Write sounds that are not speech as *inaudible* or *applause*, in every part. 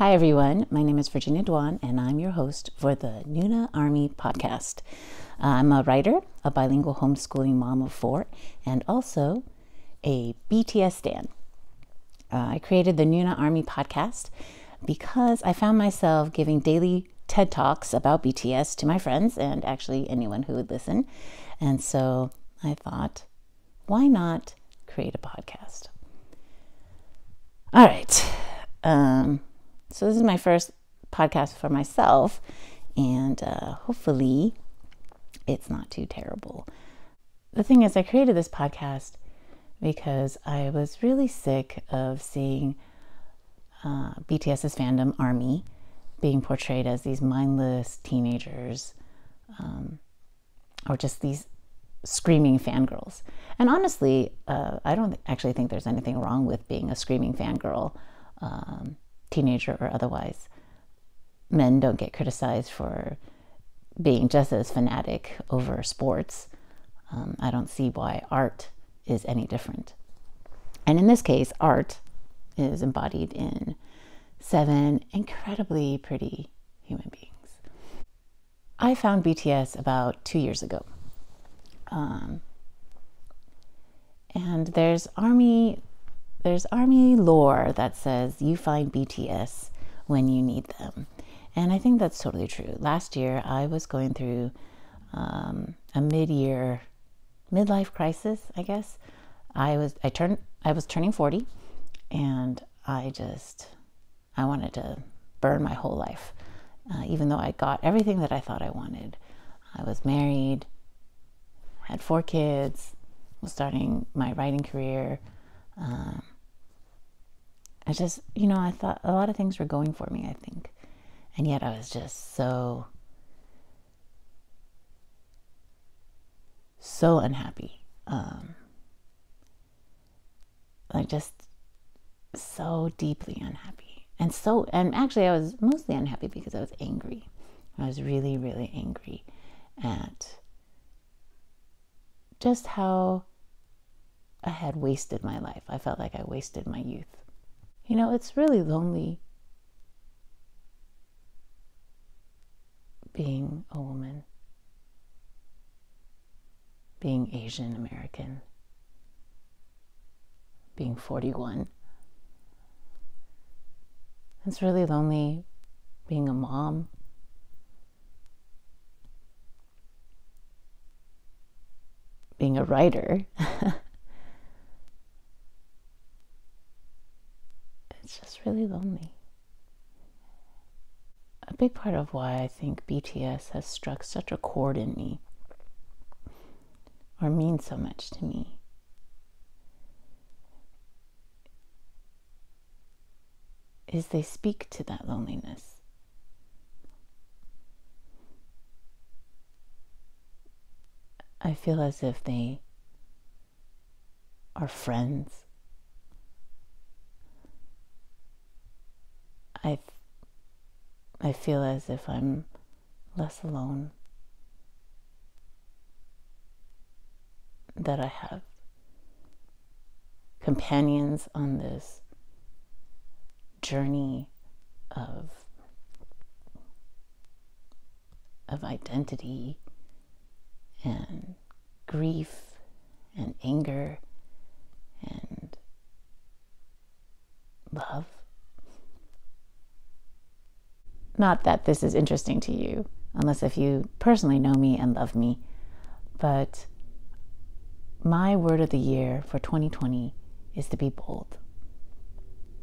Hi, everyone. My name is Virginia Duan, and I'm your host for the Noona Army podcast. I'm a writer, a bilingual homeschooling mom of four, and also a BTS stan. Uh, I created the Noona Army podcast because I found myself giving daily TED Talks about BTS to my friends and actually anyone who would listen. And so I thought, why not create a podcast? All right. Um, so, this is my first podcast for myself, and uh, hopefully, it's not too terrible. The thing is, I created this podcast because I was really sick of seeing uh, BTS's fandom army being portrayed as these mindless teenagers um, or just these screaming fangirls. And honestly, uh, I don't actually think there's anything wrong with being a screaming fangirl. Um, teenager or otherwise, men don't get criticized for being just as fanatic over sports. Um, I don't see why art is any different. And in this case, art is embodied in seven incredibly pretty human beings. I found BTS about two years ago. Um, and there's Army there's army lore that says you find BTS when you need them. And I think that's totally true. Last year, I was going through um, a mid-year midlife crisis, I guess. I was I turned I was turning 40 and I just I wanted to burn my whole life. Uh, even though I got everything that I thought I wanted. I was married, had four kids, was starting my writing career, um, I just, you know, I thought a lot of things were going for me, I think. And yet I was just so, so unhappy. Um, like just so deeply unhappy. And so, and actually, I was mostly unhappy because I was angry. I was really, really angry at just how I had wasted my life. I felt like I wasted my youth. You know, it's really lonely being a woman, being Asian American, being 41. It's really lonely being a mom. Being a writer. *laughs* really lonely. A big part of why I think BTS has struck such a chord in me or means so much to me is they speak to that loneliness. I feel as if they are friends I, I feel as if I'm less alone, that I have companions on this journey of of identity and grief and anger and love not that this is interesting to you, unless if you personally know me and love me, but my word of the year for 2020 is to be bold.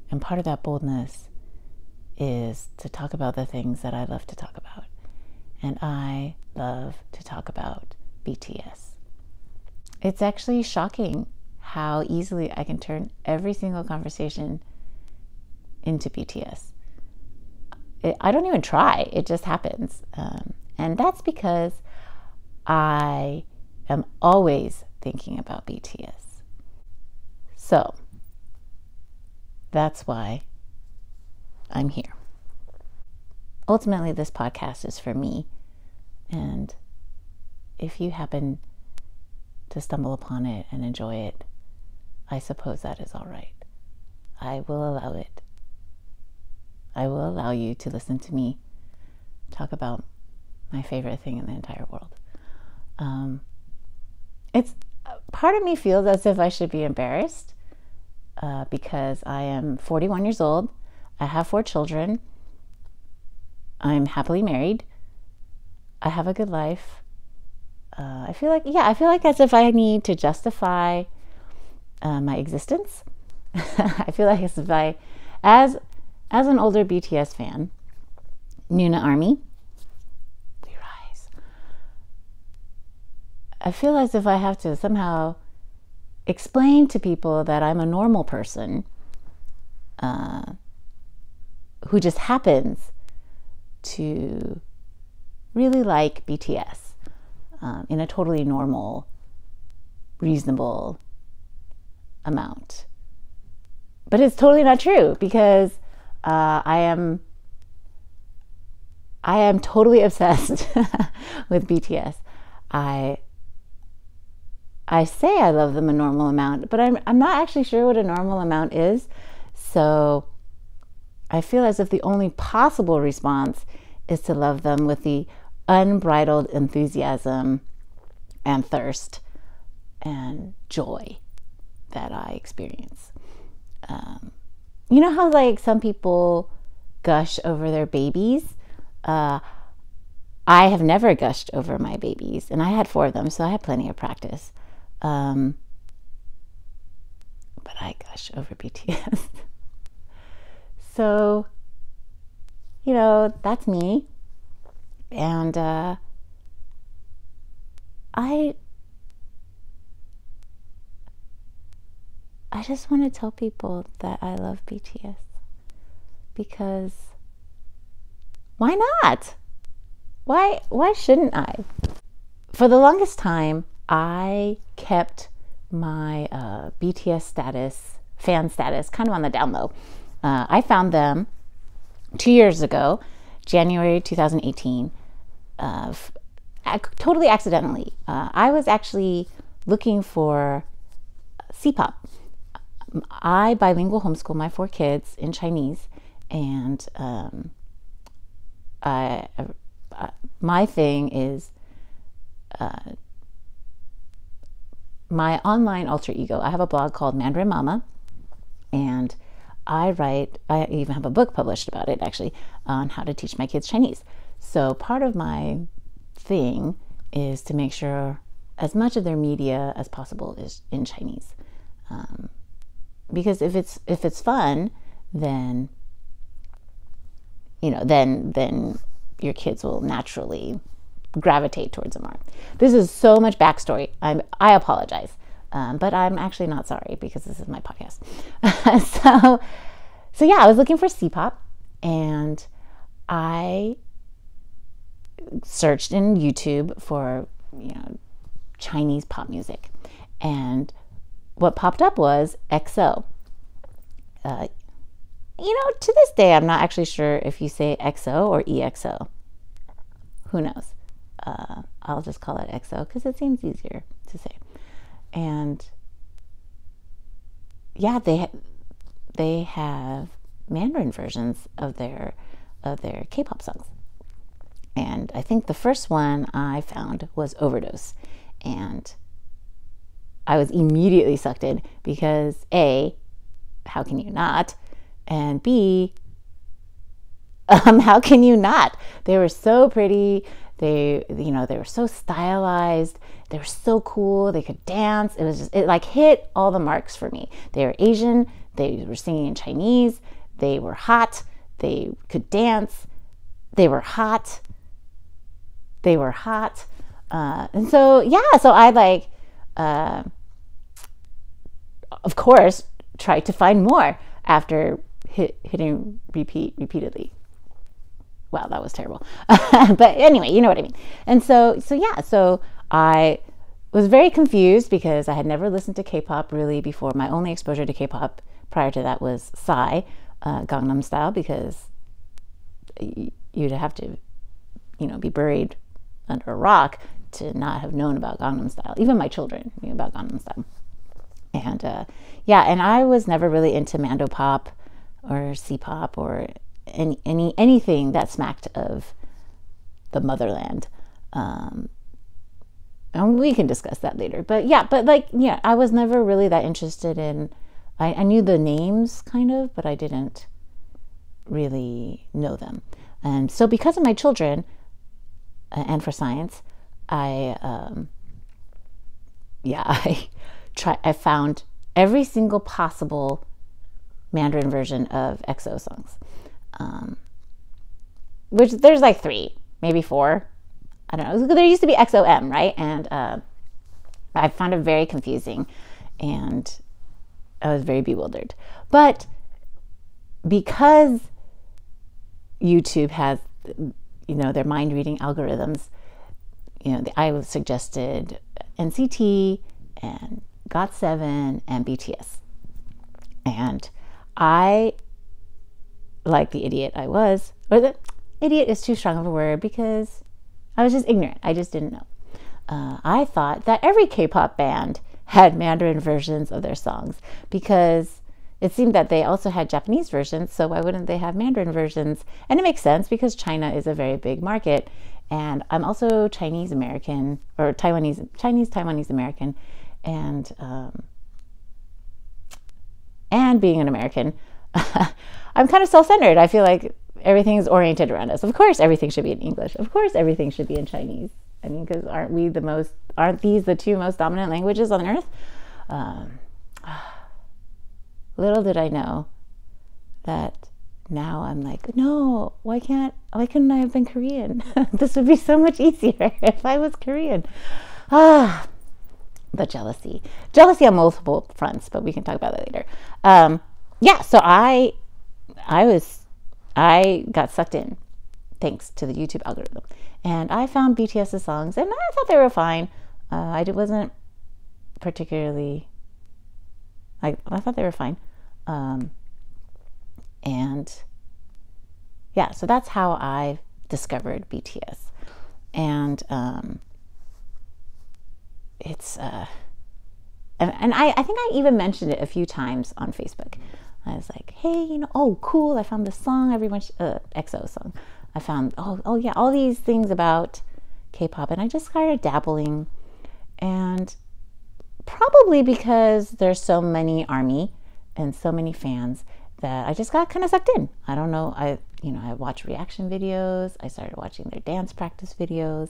And part of that boldness is to talk about the things that I love to talk about. And I love to talk about BTS. It's actually shocking how easily I can turn every single conversation into BTS it, I don't even try, it just happens. Um, and that's because I am always thinking about BTS. So that's why I'm here. Ultimately, this podcast is for me. And if you happen to stumble upon it and enjoy it, I suppose that is all right. I will allow it. I will allow you to listen to me talk about my favorite thing in the entire world. Um, it's part of me feels as if I should be embarrassed uh, because I am 41 years old. I have four children. I'm happily married. I have a good life. Uh, I feel like, yeah, I feel like as if I need to justify uh, my existence. *laughs* I feel like as if I, as as an older BTS fan, Noona Army, we rise. I feel as if I have to somehow explain to people that I'm a normal person uh, who just happens to really like BTS um, in a totally normal, reasonable amount. But it's totally not true because uh, I am I am totally *laughs* obsessed with BTS. I I say I love them a normal amount, but I'm I'm not actually sure what a normal amount is. So I feel as if the only possible response is to love them with the unbridled enthusiasm and thirst and joy that I experience. Um, you know how, like, some people gush over their babies? Uh, I have never gushed over my babies, and I had four of them, so I had plenty of practice. Um, but I gush over BTS. *laughs* so, you know, that's me. And uh, I I just want to tell people that I love BTS because why not? Why why shouldn't I? For the longest time, I kept my uh, BTS status, fan status, kind of on the down low. Uh, I found them two years ago January 2018, uh, totally accidentally. Uh, I was actually looking for C-pop. I bilingual homeschool my four kids in Chinese, and um, I, uh, my thing is uh, my online alter ego. I have a blog called Mandarin Mama, and I write, I even have a book published about it actually on how to teach my kids Chinese. So part of my thing is to make sure as much of their media as possible is in Chinese. Um, because if it's if it's fun, then you know, then then your kids will naturally gravitate towards them more. This is so much backstory. I'm, I apologize. Um, but I'm actually not sorry because this is my podcast. *laughs* so, so yeah, I was looking for C-pop, and I searched in YouTube for you know Chinese pop music, and what popped up was EXO. Uh, you know, to this day, I'm not actually sure if you say EXO or EXO. Who knows? Uh, I'll just call it EXO because it seems easier to say and yeah, they they have Mandarin versions of their of their K-pop songs. And I think the first one I found was Overdose. And I was immediately sucked in because A, how can you not? And B, *laughs* um, how can you not? They were so pretty. They, you know, they were so stylized. They were so cool. They could dance. It was just, it like hit all the marks for me. They were Asian. They were singing in Chinese. They were hot. They could dance. They were hot. They were hot. Uh, and so, yeah, so I like, uh, of course, tried to find more after hit, hitting repeat repeatedly wow, that was terrible. *laughs* but anyway, you know what I mean. And so, so yeah, so I was very confused because I had never listened to K-pop really before. My only exposure to K-pop prior to that was Psy, uh, Gangnam Style, because you'd have to, you know, be buried under a rock to not have known about Gangnam Style. Even my children knew about Gangnam Style. And uh, yeah, and I was never really into Mandopop or C-pop or any any anything that smacked of the motherland. Um, and we can discuss that later. But yeah, but like yeah, I was never really that interested in. I, I knew the names kind of, but I didn't really know them. And so because of my children, uh, and for science, I um, yeah *laughs* I try I found every single possible Mandarin version of EXO songs. Um, which there's like three, maybe four. I don't know. There used to be EXO-M, right? And uh, I found it very confusing and I was very bewildered. But because YouTube has, you know, their mind reading algorithms, you know, I suggested NCT and GOT7 and BTS. And I, like the idiot I was, or the idiot is too strong of a word because I was just ignorant. I just didn't know. Uh, I thought that every K pop band had Mandarin versions of their songs because it seemed that they also had Japanese versions, so why wouldn't they have Mandarin versions? And it makes sense because China is a very big market. And I'm also Chinese American or Taiwanese, Chinese Taiwanese American. And um, and being an American, *laughs* I'm kind of self centered. I feel like everything is oriented around us. Of course, everything should be in English. Of course, everything should be in Chinese. I mean, because aren't we the most, aren't these the two most dominant languages on earth? Um, *sighs* little did I know that now I'm like, no, why can't, why couldn't I have been Korean? *laughs* this would be so much easier *laughs* if I was Korean. Ah, the jealousy, jealousy on multiple fronts, but we can talk about that later. Um, yeah, so I, I was, I got sucked in thanks to the YouTube algorithm, and I found BTS's songs, and I thought they were fine. Uh, I wasn't particularly, I, I thought they were fine, um, and yeah, so that's how I discovered BTS, and um, it's uh, and, I, I think I even mentioned it a few times on Facebook. I was like, hey, you know, oh, cool, I found this song, everyone, sh- uh, EXO song. I found, oh, oh yeah, all these things about K-pop, and I just started dabbling, and probably because there's so many army and so many fans that I just got kind of sucked in. I don't know, I, you know, I watched reaction videos. I started watching their dance practice videos.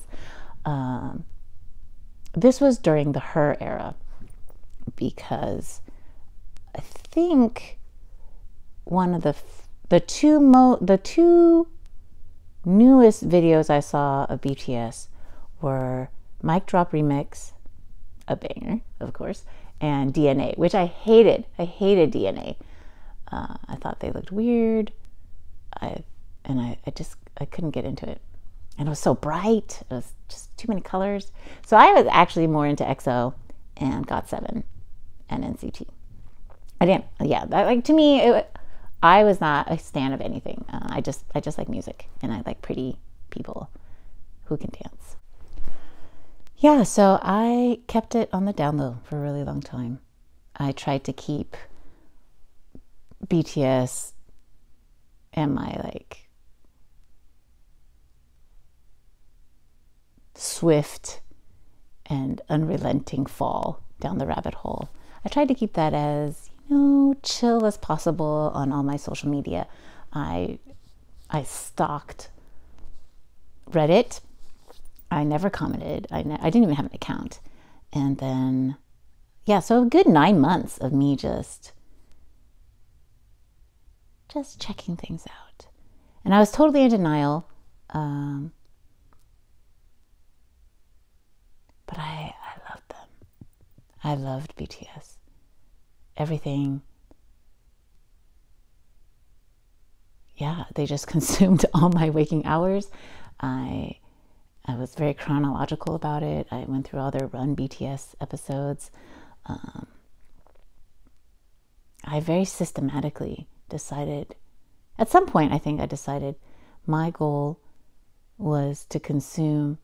Um, this was during the Her era because I think one of the the two mo the two newest videos I saw of BTS were Mic Drop Remix, a banger, of course, and DNA, which I hated. I hated DNA. Uh, I thought they looked weird. I and I, I just I couldn't get into it and it was so bright. It was just too many colors. So I was actually more into EXO and GOT7 and NCT. I didn't, yeah, that, like to me, it, I was not a stan of anything. Uh, I just, I just like music and I like pretty people who can dance. Yeah, so I kept it on the down low for a really long time. I tried to keep BTS and my like swift and unrelenting fall down the rabbit hole. I tried to keep that as, you know, chill as possible on all my social media. I I stalked Reddit. I never commented. I, ne- I didn't even have an account. And then, yeah, so a good nine months of me just just checking things out. And I was totally in denial. Um, But I, I loved them. I loved BTS. Everything. Yeah, they just *laughs* consumed all my waking hours. I I was very chronological about it. I went through all their Run BTS episodes. Um, I very systematically decided, at some point, I think I decided my goal was to consume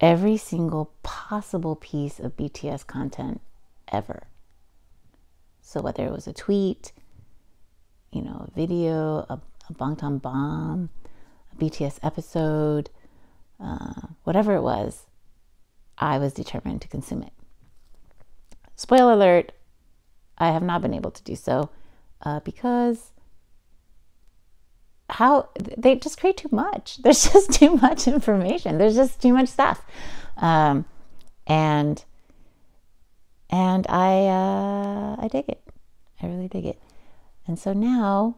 every single possible piece of BTS content ever. So, whether it was a tweet, you know, a video, a, a Bangtan Bomb, a BTS episode, uh, whatever it was, I was determined to consume it. Spoiler alert, I have not been able to do so uh, because how they just create too much. *laughs* There's just too much information. There's just too much stuff, um, and and I uh, I dig it. I really dig it. And so now,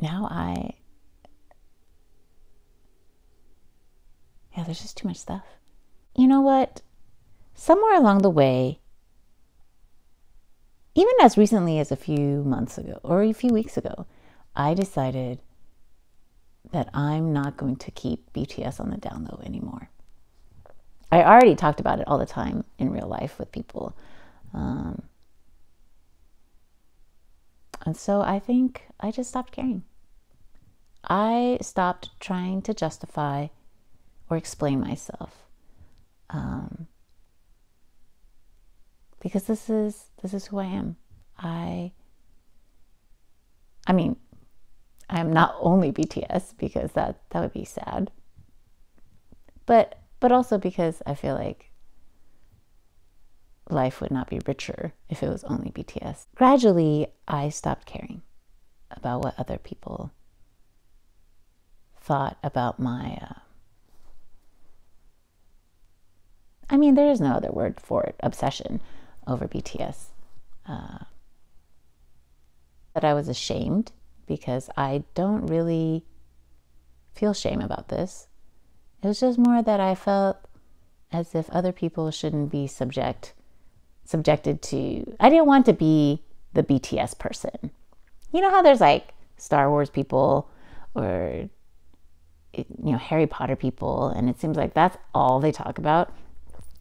now I yeah, there's just too much stuff. You know what? Somewhere along the way, even as recently as a few months ago or a few weeks ago, I decided that I'm not going to keep BTS on the down low anymore. I already talked about it all the time in real life with people. Um, and so I think I just stopped caring. I stopped trying to justify or explain myself. Um, because this is this is who I am. I I mean, I'm not only BTS because that that would be sad. But but also because I feel like life would not be richer if it was only BTS. Gradually, I stopped caring about what other people thought about my uh, I mean, there is no other word for it, obsession over BTS. Uh, I was ashamed because I don't really feel shame about this. It was just more that I felt as if other people shouldn't be subject subjected to I didn't want to be the BTS person. You know how there's like Star Wars people or you know Harry Potter people and it seems like that's all they talk about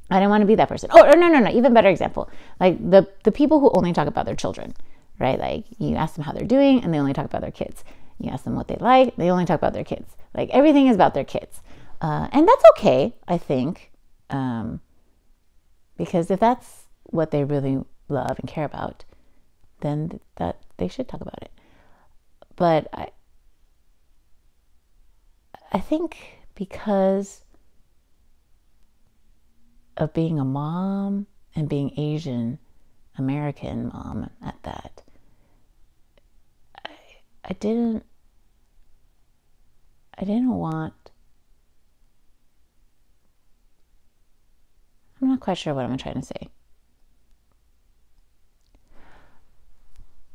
I don't want to be that person. Oh, no, no, no. Even better example. Like the, the people who only talk about their children, right? Like you ask them how they're doing and they only talk about their kids. You ask them what they like, they only talk about their kids. Like everything is about their kids. Uh, and that's okay, I think. Um, because if that's what they really love and care about, then that they should talk about it. But I, I think because of being a mom and being Asian American mom at that, I, I didn't I didn't want I'm not quite sure what I'm trying to say.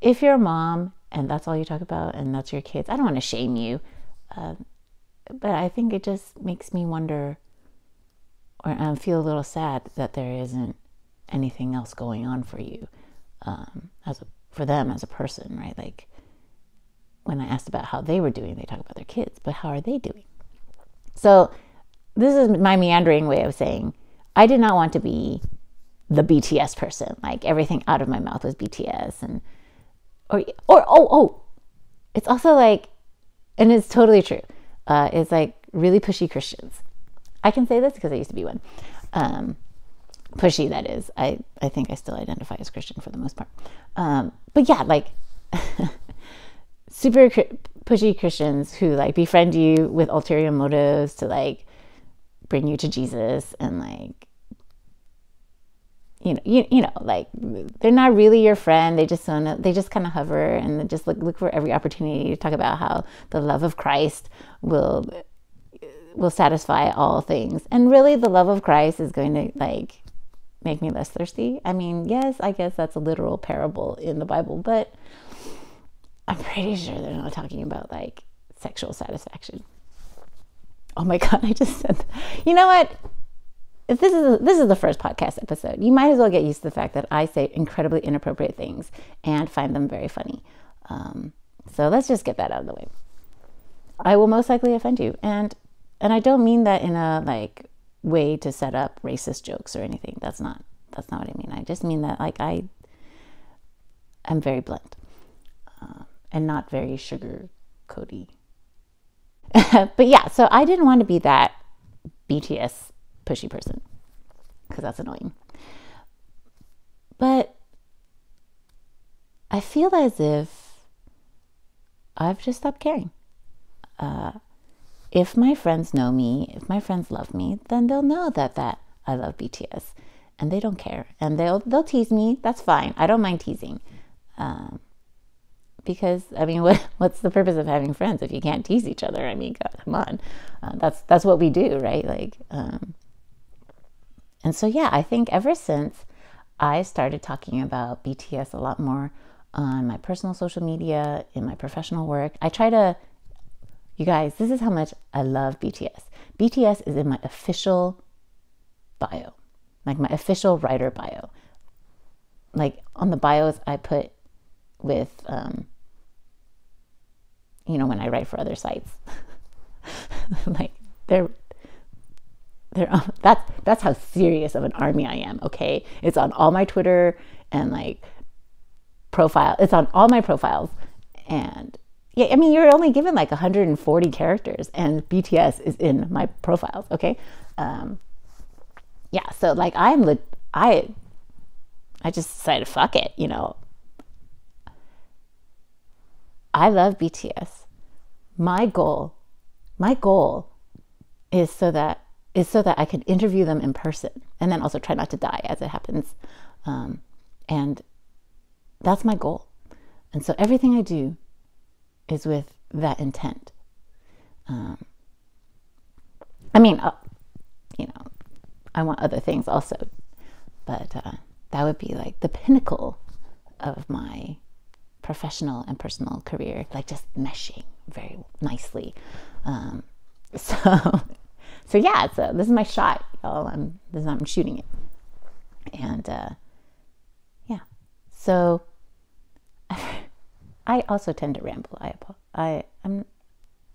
If you're a mom and that's all you talk about and that's your kids, I don't want to shame you. Uh, but I think it just makes me wonder or I feel a little sad that there isn't anything else going on for you um, as a, for them as a person, right? Like when I asked about how they were doing, they talk about their kids, but how are they doing? So this is my meandering way of saying I did not want to be the BTS person. Like everything out of my mouth was BTS and or or oh oh, it's also like, and it's totally true. Uh, it's like really pushy Christians I can say this because I used to be one. Um, pushy, that is. I, I think I still identify as Christian for the most part. Um, but yeah, like *laughs* super pushy Christians who like befriend you with ulterior motives to like bring you to Jesus and like you know, you, you know, like they're not really your friend. They just wanna, they just kind of hover and just look look for every opportunity to talk about how the love of Christ will will satisfy all things. And really, the love of Christ is going to like make me less thirsty. I mean, yes, I guess that's a literal parable in the Bible, but I'm pretty sure they're not talking about like sexual satisfaction. Oh my *laughs* god, I just said that. You know what? If this is this is the first podcast episode, you might as well get used to the fact that I say incredibly inappropriate things and find them very funny. Um, so let's just get that out of the way. I will most likely offend you, and and I don't mean that in a like way to set up racist jokes or anything. That's not that's not what I mean. I just mean that like I am very blunt uh, and not very sugar coaty. *laughs* but yeah, so I didn't want to be that BTS pushy person because that's annoying. But I feel as if I've just stopped caring. Uh, if my friends know me, if my friends love me, then they'll know that that I love BTS, and they don't care, and they'll they'll tease me. That's fine. I don't mind teasing, um, because I mean, *laughs* what what's the purpose of having friends if you can't tease each other? I mean, God, come on, uh, that's that's what we do, right? Like, um, and so yeah, I think ever since I started talking about BTS a lot more on my personal social media, in my professional work, I try to you guys, this is how much I love BTS. BTS is in my official bio, like my official writer bio. Like on the bios I put with, um, you know, when I write for other sites. *laughs* like they're they're *laughs* that's that's how serious of an army I am. Okay, it's on all my Twitter and like profile. It's on all my profiles, and yeah, I mean, you're only given like 140 characters, and BTS is in my profiles. Okay, um, yeah. So like, I'm le- I, I just decided, fuck it. You know, I love BTS. My goal, my goal, is so that is so that I can interview them in person, and then also try not to die as it happens, um, and that's my goal. And so everything I do is with that intent. Um, I mean, uh, you know, I want other things also, but uh, that would be like the pinnacle of my professional and personal career, like just meshing very nicely. Um, *laughs* so, so yeah, so this is my shot, y'all. I'm this is I'm shooting it, and uh, yeah, so. I also tend to ramble. I I I'm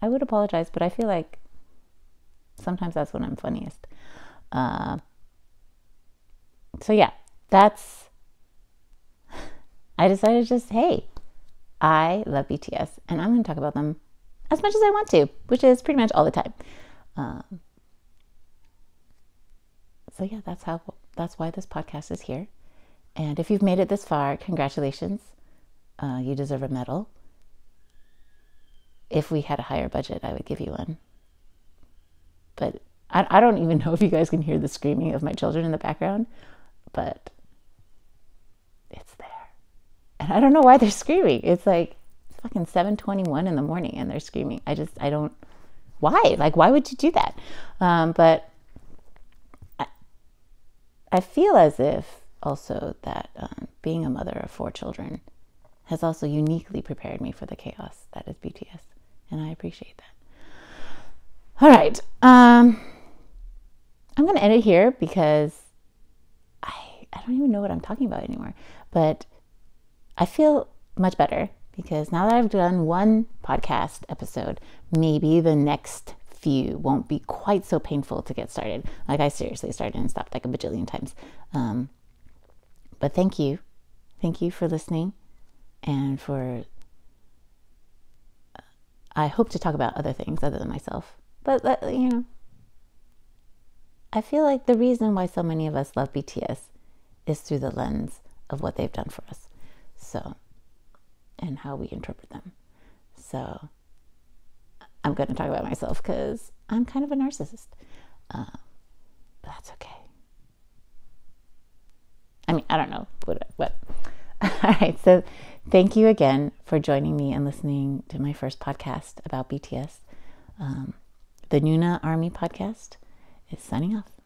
I would apologize, but I feel like sometimes that's when I'm funniest. Uh, so yeah, that's. *laughs* I decided to just hey, I love BTS, and I'm going to talk about them as much as I want to, which is pretty much all the time. Um, so yeah, that's how that's why this podcast is here. And if you've made it this far, congratulations uh, you deserve a medal. If we had a higher budget, I would give you one. But I, I don't even *laughs* know if you guys can hear the screaming of my children in the background, but it's there. And I don't know why they're screaming. It's like fucking 7:21 in the morning and they're screaming. I just I don't why? Like why would you do that? Um, but I, I feel as if also that um, being a mother of four children has also uniquely prepared me for the chaos that is BTS. And I appreciate that. All right. Um, I'm going to end it here because I, I don't even know what I'm talking about anymore. But I feel much better because now that I've done one podcast episode, maybe the next few won't be quite so painful to get started. Like I seriously started and stopped like a bajillion times. Um, but thank you. Thank you for listening and for I hope to talk about other things other than myself. But you know, I feel like the reason why so many of us love BTS is through the lens of what they've done for us. So, and how we interpret them. So, I'm going to talk about myself because I'm kind of a narcissist. Um, but that's okay. I mean, I don't know what. what. *laughs* All right. So, Thank you again for joining me and listening to my first podcast about BTS. Um, the Noona Army podcast is signing off.